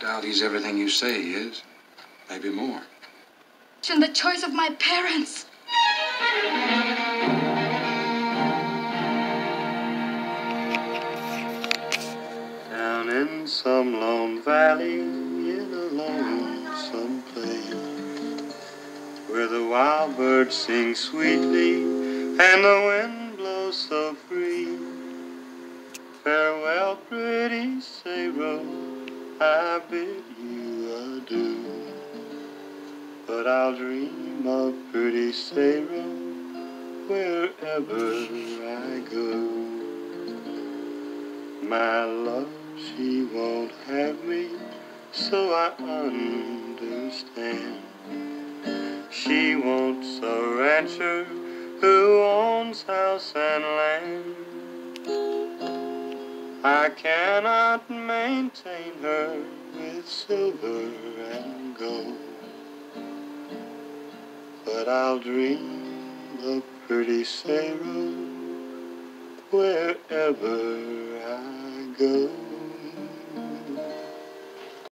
doubt he's everything you say he is. Maybe more. And the choice of my parents. Down in some lone valley, in a lonesome place, where the wild birds sing sweetly and the wind blows so free. Farewell, pretty Sarah, I bid you adieu. But I'll dream of pretty Sarah wherever I go. My love, she won't have me, so I understand. She wants a rancher who owns house and land. I cannot maintain her with silver and gold. But I'll dream of pretty Sarah wherever I go.